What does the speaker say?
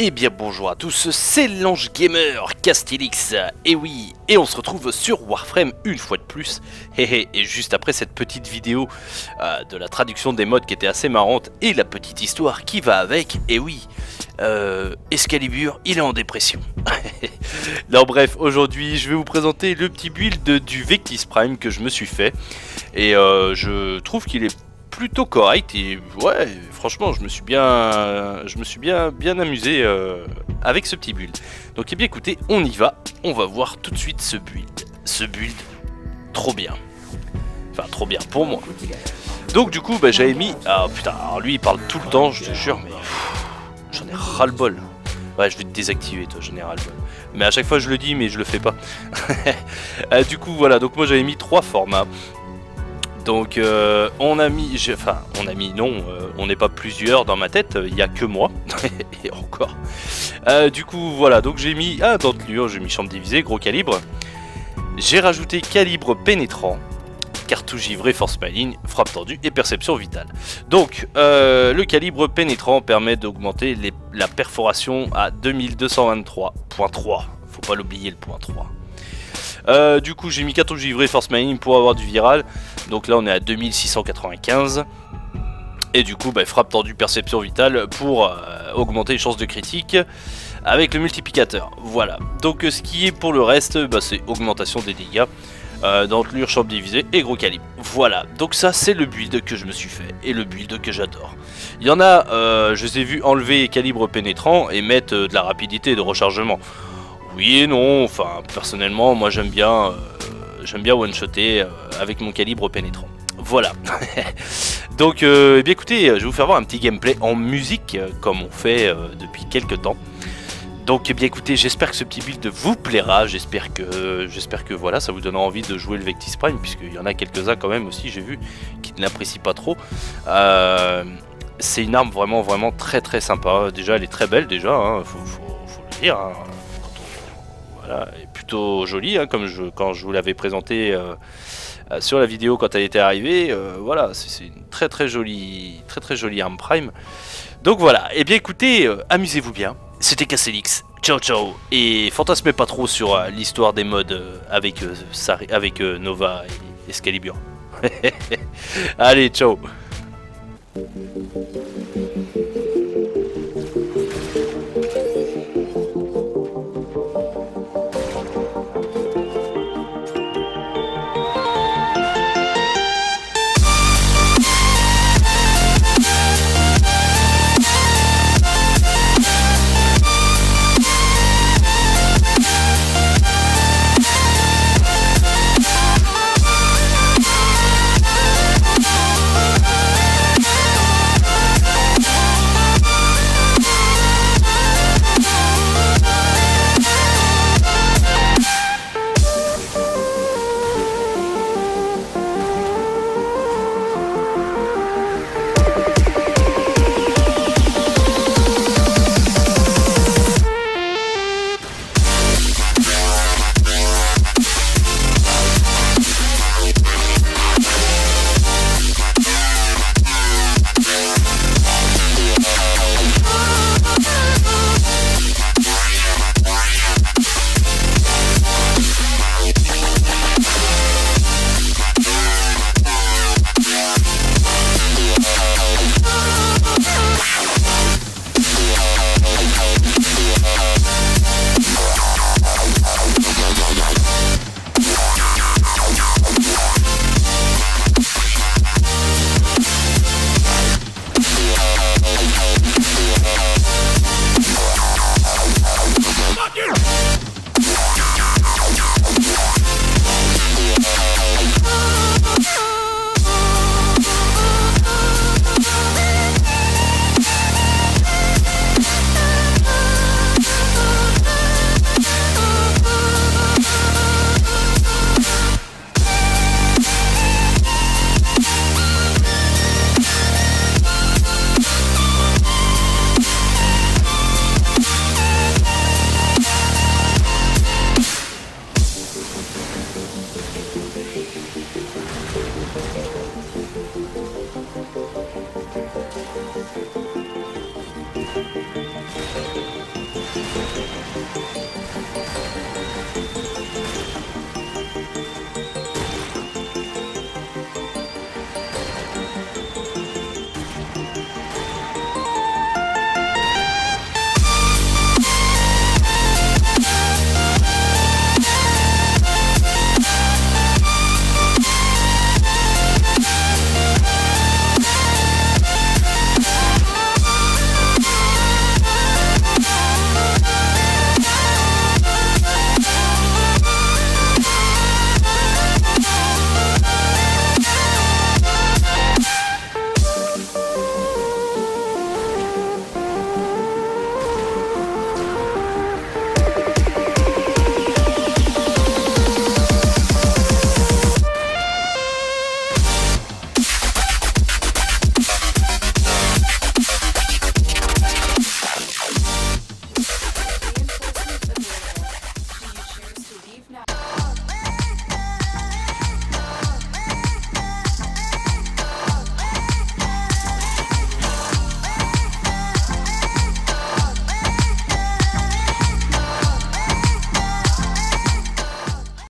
Eh bien bonjour à tous, c'est l'Ange Gamer Castellix, et oui, et on se retrouve sur Warframe une fois de plus, et, et juste après cette petite vidéo euh, de la traduction des modes qui était assez marrante, et la petite histoire qui va avec, et oui, euh, Excalibur, il est en dépression. non bref, aujourd'hui je vais vous présenter le petit build du Vectis Prime que je me suis fait, et euh, je trouve qu'il est plutôt correct et ouais franchement je me suis bien je me suis bien bien amusé euh, avec ce petit build. Donc eh bien écoutez on y va. On va voir tout de suite ce build. Ce build trop bien. Enfin trop bien pour moi. Donc du coup bah, j'avais mis ah putain alors lui il parle tout le temps je te jure mais j'en ai ras le bol ouais je vais te désactiver toi bol mais à chaque fois je le dis mais je le fais pas. Euh, du coup voilà. Donc moi j'avais mis trois formats donc euh, on a mis, enfin on a mis non, euh, on n'est pas plusieurs dans ma tête, il n'y a que moi, et encore. Euh, du coup voilà, donc j'ai mis ah, dentelure, j'ai mis chambre divisée, gros calibre. J'ai rajouté calibre pénétrant, cartouche givrée, force maligne, frappe tendue et perception vitale. Donc le calibre pénétrant permet d'augmenter la perforation à 2223.3, faut pas l'oublier le point 3. Du coup j'ai mis cartouche givrée, force maligne pour avoir du viral. Donc là on est à 2695. Et du coup bah, frappe tendue perception vitale pour euh, augmenter les chances de critique avec le multiplicateur. Voilà. Donc ce qui est pour le reste, bah, c'est augmentation des dégâts. Euh, dentelure, champ divisée et gros calibre. Voilà, donc ça c'est le build que je me suis fait et le build que j'adore. Il y en a, euh, je les ai vus enlever calibre pénétrant et mettre euh, de la rapidité de rechargement. Oui et non, enfin personnellement moi j'aime bien j'aime bien one-shotter euh, avec mon calibre pénétrant. Voilà. Donc, euh, eh bien écoutez, je vais vous faire voir un petit gameplay en musique, euh, comme on fait depuis quelques temps. Donc, eh bien écoutez, j'espère que ce petit build vous plaira. J'espère que, j'espère que voilà, ça vous donnera envie de jouer le Vectis Prime, puisqu'il y en a quelques-uns quand même aussi, j'ai vu, qui ne l'apprécient pas trop. c'est une arme vraiment, vraiment très, très sympa. Déjà, elle est très belle, déjà, hein, faut, le dire. Hein. Plutôt jolie, hein, comme je, quand je vous l'avais présenté euh, euh, sur la vidéo quand elle était arrivée. Euh, voilà, c'est une très très jolie, très très jolie arme prime. Donc voilà, et eh bien écoutez, amusez-vous bien. C'était Casselix. Ciao ciao et fantasmez pas trop sur l'histoire des modes avec, avec Nova et Excalibur. Allez, ciao